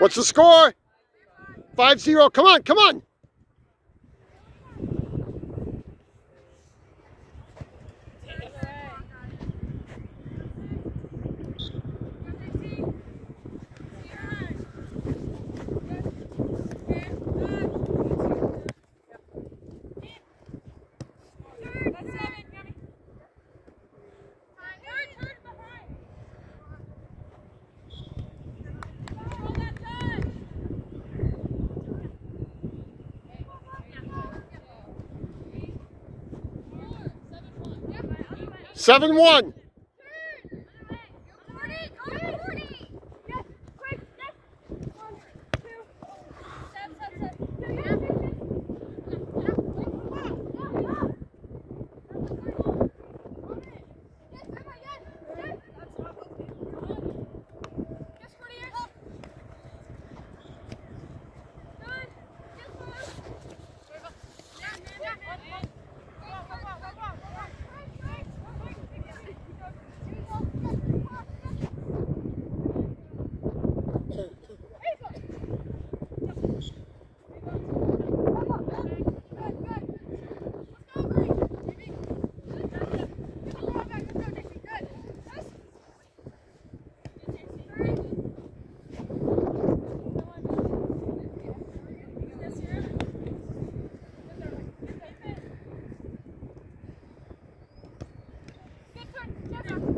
What's the score? 5-0. Come on, come on. Seven one. Chơi!